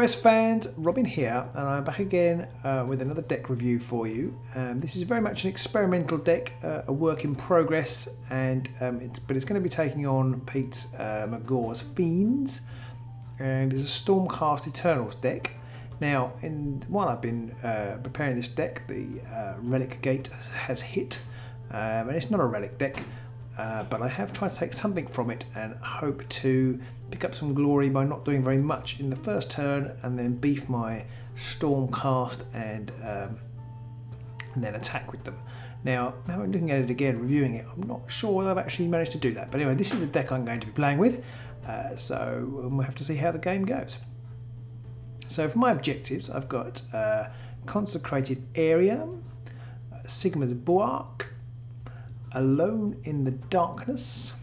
US fans, Robin here, and I'm back again uh, with another deck review for you. Um, this is very much an experimental deck, uh, a work in progress, and um, it's, but it's going to be taking on Pete uh, Magore's Fiends, and it's a Stormcast Eternals deck. Now, in, while I've been uh, preparing this deck, the uh, Relic Gate has hit, um, and it's not a Relic deck. Uh, but I have tried to take something from it and hope to pick up some glory by not doing very much in the first turn and then beef my Stormcast and, um, and then attack with them. Now, now I'm looking at it again, reviewing it, I'm not sure I've actually managed to do that. But anyway, this is the deck I'm going to be playing with, uh, so we'll have to see how the game goes. So for my objectives, I've got uh, Consecrated Area, uh, Sigmar's Bulwark, Alone in the Darkness.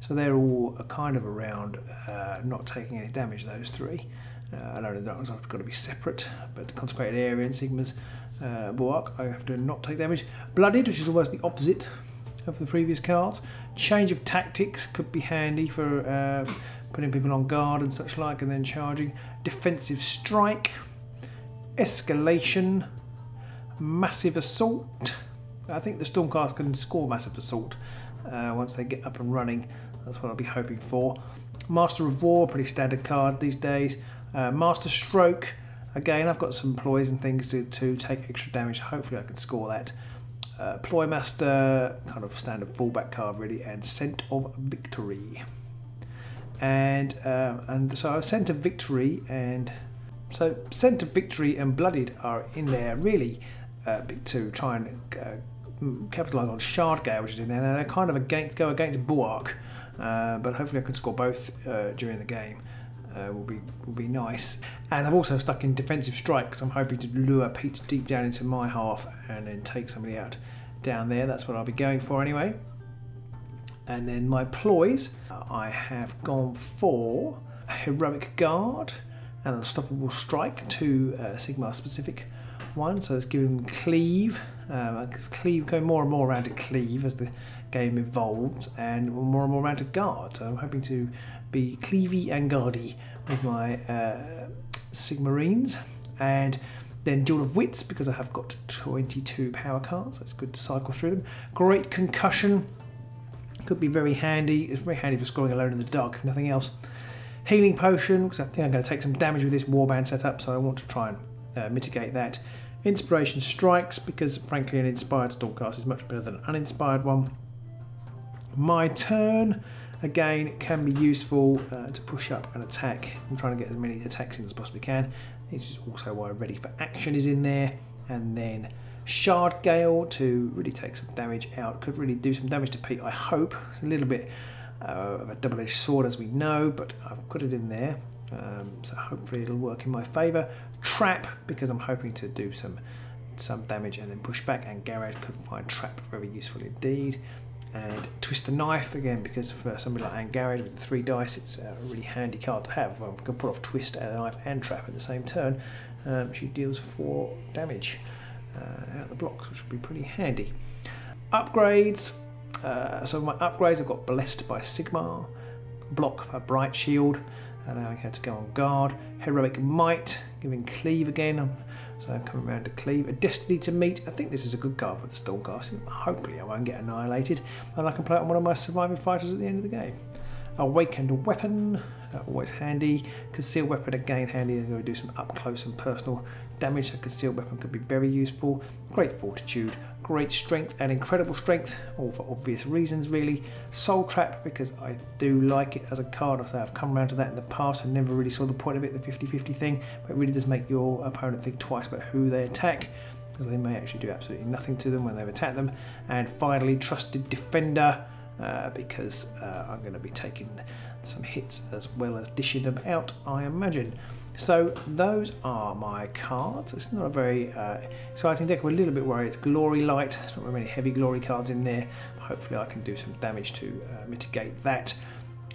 So they're all kind of around uh, not taking any damage, those three. Uh, Alone in the Darkness I've got to be separate, but Consecrated Area and Sigmar's uh, Bulwark I have to not take damage. Blooded, which is almost the opposite of the previous cards. Change of Tactics could be handy for uh, putting people on guard and such like and then charging. Defensive Strike, Escalation, Massive Assault, I think the Stormcast can score Massive Assault uh, once they get up and running. That's what I'll be hoping for. Master of War, pretty standard card these days. Uh, Master Stroke, again, I've got some ploys and things to, to take extra damage. Hopefully I can score that. Uh, Ploy Master, kind of standard fallback card really, and Scent of Victory. And uh, and so Scent of Victory and so Scent of Victory and Blooded are in there really uh, to try and uh, capitalise on Shard Gale, which is in there. They're kind of against go against Bulwark, uh, but hopefully I can score both uh, during the game. Uh, will be will be nice. And I've also stuck in defensive strike because I'm hoping to lure Pete deep down into my half and then take somebody out down there. That's what I'll be going for anyway. And then my ploys, I have gone for heroic guard and unstoppable strike, two uh, Sigmar specific one. So it's giving cleave um, cleave, going more and more around to cleave as the game evolves, and more and more around to guard. So I'm hoping to be cleavy and guardy with my uh, Sigmarines, and then Duel of Wits because I have got 22 power cards. So it's good to cycle through them. Great concussion could be very handy. It's very handy for scoring alone in the dark, if nothing else. Healing potion because I think I'm going to take some damage with this warband setup, so I want to try and uh, mitigate that. Inspiration strikes because frankly an inspired Stormcast is much better than an uninspired one. My turn again can be useful uh, to push up an attack. I'm trying to get as many attacks in as I possibly can. This is also why ready for action is in there. And then Shard Gale to really take some damage out. Could really do some damage to Pete, I hope. It's a little bit uh, of a double-edged sword as we know, but I've put it in there. Um, so hopefully it'll work in my favour. Trap, because I'm hoping to do some some damage and then push back, and Garrett could find Trap very useful indeed. And Twist the Knife, again, because for somebody like Angharad with three dice, it's a really handy card to have. I can put off Twist, and Knife, and Trap at the same turn. Um, she deals four damage uh, out the blocks, which would be pretty handy. Upgrades. Uh, so my upgrades, I've got Blessed by Sigmar, Block for Brightshield, allowing her to go on guard. Heroic Might, giving Cleave again. Um, so I'm coming around to Cleave. A Destiny to Meet. I think this is a good card for the Stormcast. Hopefully I won't get annihilated. And I can play it on one of my surviving fighters at the end of the game. Awakened Weapon, uh, always handy. Concealed Weapon again handy. I'm going to do some up close and personal damage. A concealed weapon could be very useful. Great Fortitude, great strength and incredible strength, all for obvious reasons really. Soul Trap, because I do like it as a card, I say I've come around to that in the past and never really saw the point of it, the 50-50 thing, but it really does make your opponent think twice about who they attack, because they may actually do absolutely nothing to them when they've attacked them. And finally, Trusted Defender, uh, because uh, I'm going to be taking some hits as well as dishing them out, I imagine. So those are my cards. It's not a very uh, exciting deck. We're a little bit worried it's glory light. There's not very many heavy glory cards in there. Hopefully I can do some damage to uh, mitigate that.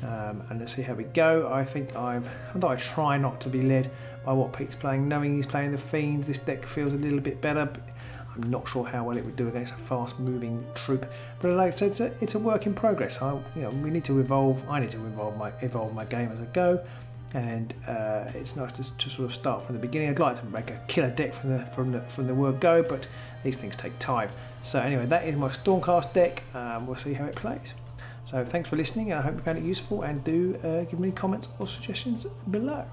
Um, and let's see how we go. I think I've, although I try not to be led by what Pete's playing, knowing he's playing the Fiends, this deck feels a little bit better. I'm not sure how well it would do against a fast-moving troop, but like I said, it's a, it's a work in progress. I, you know, we need to evolve. I need to evolve my evolve my game as I go and uh, it's nice to, to, sort of start from the beginning. I'd like to make a killer deck from the from the from the word go, but these things take time. So anyway, that is my Stormcast deck. Um, we'll see how it plays. So thanks for listening, and I hope you found it useful. And do uh, give me comments or suggestions below.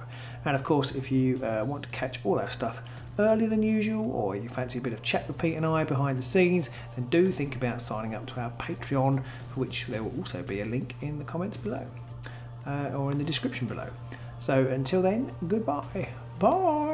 And of course, if you uh, want to catch all our stuff earlier than usual, or you fancy a bit of chat with Pete and I behind the scenes, then do think about signing up to our Patreon, for which there will also be a link in the comments below uh, or in the description below. So until then, goodbye. Bye.